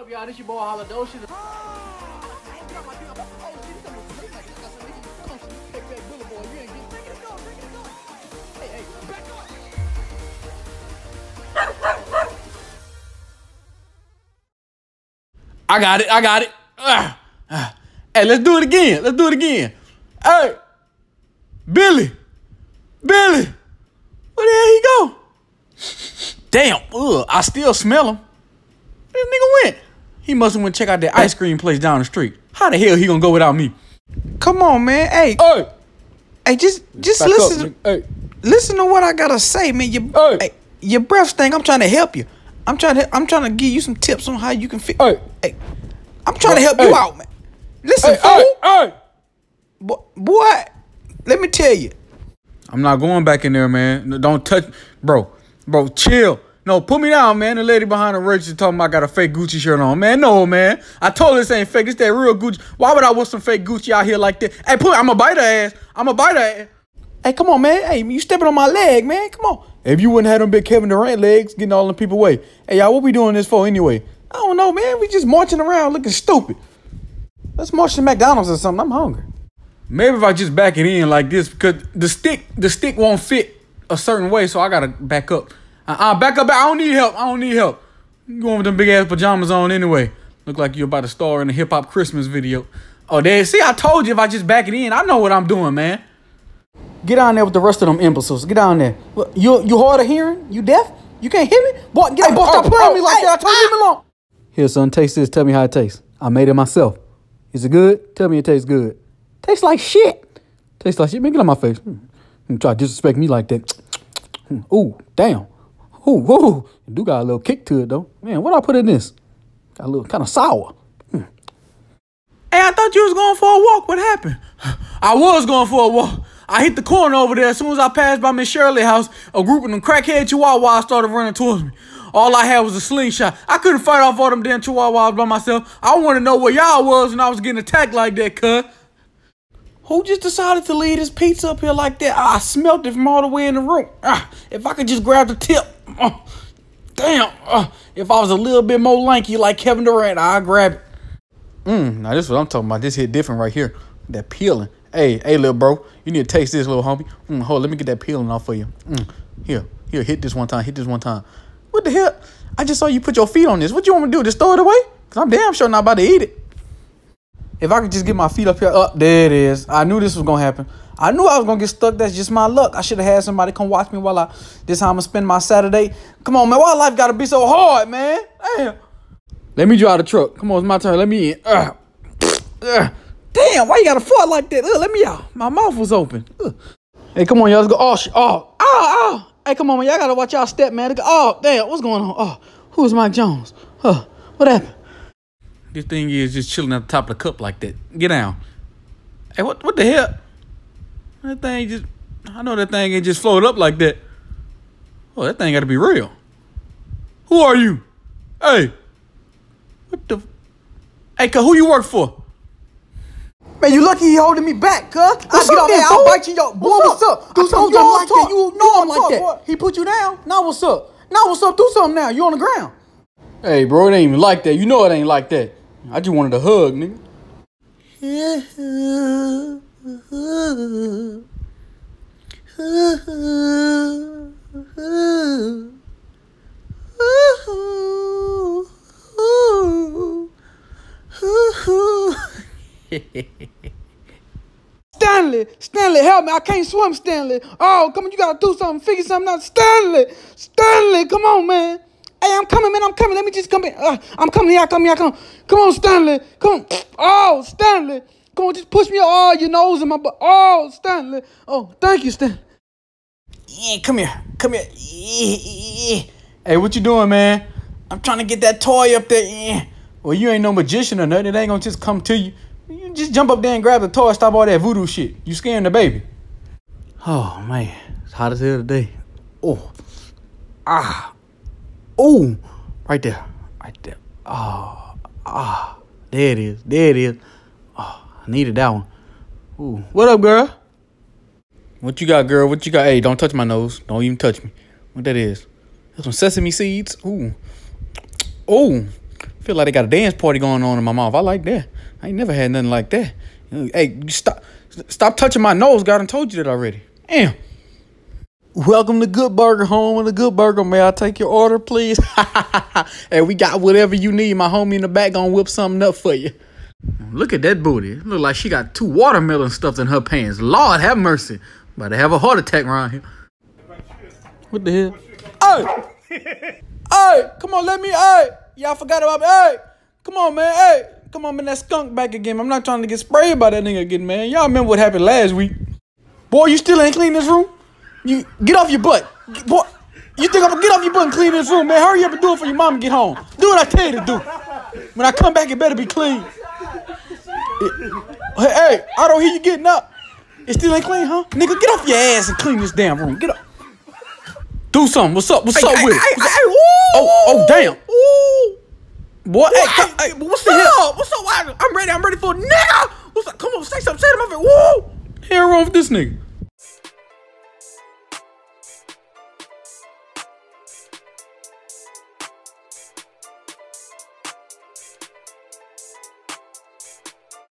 up, y'all? This your boy Holadocious. I got it. I got it. Ah, ah. Hey, let's do it again. Let's do it again. Hey, Billy, Billy, where the hell he go? Damn, ugh, I still smell him. Where this nigga went? He must have went check out that ice cream place down the street. How the hell he gonna go without me? Come on, man. Hey, Hey, hey, just just back listen. up. Hey, listen to what I gotta say, man. Your Hey. hey, your breath stink. I'm trying to help you. I'm trying to I'm trying to give you some tips on how you can fit. Hey. hey, I'm trying to help you out, man. Listen, hey, fool. hey, hey. Bo- boy, let me tell you. I'm not going back in there, man. Don't touch, bro. Bro, chill. No, put me down, man. The lady behind the register talking about I got a fake Gucci shirt on, man. No, man. I told her this ain't fake. This that real Gucci. Why would I want some fake Gucci out here like that? Hey, put. I'ma bite her ass. I'ma bite her ass. Hey, come on, man. Hey, you stepping on my leg, man. Come on. If you wouldn't have them big Kevin Durant legs getting all them people away. Hey, y'all, what we doing this for anyway? I don't know, man. We just marching around looking stupid. Let's march to McDonald's or something. I'm hungry. Maybe if I just back it in like this, because the stick, the stick won't fit a certain way, so I gotta back up. Uh, uh back up. I don't need help. I don't need help. Going with them big ass pajamas on anyway. Look like you're about to star in a hip hop Christmas video. Oh, there. See, I told you if I just back it in, I know what I'm doing, man. Get down there with the rest of them imbeciles. Get down there. You you hard of hearing? You deaf? You can't hear me? Boy, get hey, boy, stop oh, playing oh, me like hey, that. I told you leave me alone. Here, son, taste this. Tell me how it tastes. I made it myself. Is it good? Tell me it tastes good. Tastes like shit. Tastes like shit. Man, get on my face. Hmm. You try to disrespect me like that. Hmm. Ooh, damn. Ooh, ooh. You do got a little kick to it, though. Man, what I put in this? Got a little kind of sour. Hmm. Hey, I thought you was going for a walk. What happened? I was going for a walk. I hit the corner over there. As soon as I passed by Miss Shirley house, a group of them crackhead chihuahuas started running towards me. All I had was a slingshot. I couldn't fight off all them damn chihuahuas by myself. I want to know where y'all was when I was getting attacked like that, cuz. Who just decided to leave this pizza up here like that? I smelt it from all the way in the room. Ah, if I could just grab the tip. Oh, damn. Ah, if I was a little bit more lanky like Kevin Durant, I'd grab it. Mm, now this is what I'm talking about. This hit different right here. That peeling. Hey, hey, little bro. You need to taste this, little homie. Mm, hold, let me get that peeling off for you. Mm, here, here, hit this one time. Hit this one time. What the hell? I just saw you put your feet on this. What you want me to do? Just throw it away? Cause I'm damn sure not about to eat it. If I could just get my feet up here, up there it is. I knew this was gonna happen. I knew I was gonna get stuck. That's just my luck. I should have had somebody come watch me while I this how I'm gonna spend my Saturday. Come on, man. Why life gotta be so hard, man? Damn. Let me drive the truck. Come on, it's my turn. Let me in. Ugh. Damn, why you gotta fart like that? Ugh, let me out. My mouth was open. Hey, come on, y'all. Let's go. Oh. Oh, Oh, oh. Hey, come on, man. Y'all gotta watch y'all step, man. Oh, damn. What's going on? Oh, who's Mike Jones? Huh. What happened? This thing is just chilling at the top of the cup like that. Get down. Hey, what what the hell? That thing just I know that thing ain't just float up like that. Oh, that thing gotta be real. Who are you? Hey. What the Hey, cuz who you work for? Man, you lucky he holding me back, cuz. I What's get up off then, there, fool? I'll bite you, yo. Boy, what's up? Do I told something. you like don't that. talk. You You know I'm like talk, that. He put you down. Now what's up? Now what's up? Do something now. You on the ground. Hey, bro, it ain't even like that. You know it ain't like that. I just wanted a hug, nigga. Stanley, Stanley, help me. I can't swim, Stanley. Oh, come on, you gotta do something. Figure something out. Stanley, Stanley, come on, man. Hey, I'm coming, man. I'm coming. Let me just come in. Uh, I'm coming here. I come here. I come. Come on, Stanley. Come on. Oh, Stanley. Come on, just push me. Oh, your nose in my butt. Oh, Stanley. Oh, thank you, Stanley. Yeah, come here. Come here. Yeah, yeah. Hey, what you doing, man? I'm trying to get that toy up there. Yeah. Well, you ain't no magician or nothing. It ain't gonna just come to you. You just jump up there and grab the toy. Stop all that voodoo shit. You scaring the baby. Oh man, it's hot as hell today. Oh, ah, oh, right there, right there. Oh, ah, there it is. There it is. Oh, I needed that one. Ooh, what up, girl? What you got, girl? What you got? Hey, don't touch my nose. Don't even touch me. What that is? That's some sesame seeds. Ooh. Oh, Feel like they got a dance party going on in my mouth. I like that. I ain't never had nothing like that. Hey, stop, stop touching my nose. God, I told you that already. Damn. Welcome to Good Burger Home and the Good Burger. May I take your order, please? hey, we got whatever you need. My homie in the back gonna whip something up for you. Look at that booty. Look like she got two watermelon stuffed in her pants. Lord have mercy. About to have a heart attack around here. What the hell? Hey! hey! Come on, let me. Hey! Y'all forgot about me. Hey! Come on, man. Hey! Come on, man. That skunk back again. I'm not trying to get sprayed by that nigga again, man. Y'all remember what happened last week? Boy, you still ain't clean this room? You get off your butt. Boy, you think I'm gonna get off your butt and clean this room, man? Hurry up and do it for your mom get home. Do what I tell you to do. When I come back, it better be clean. Hey, hey, I don't hear you getting up. It still ain't clean, huh? Nigga, get off your ass and clean this damn room. Get up. Do something. What's up? What's Hey, up hey, with it? hey, What's hey, woo! oh, oh, damn. Ooh. Boy, What? hey, what's the hell? up? What's up? I'm ready. I'm ready for a nigga. What's up? Come on, say something. Say to my face. Woo! Wrong with this nigga?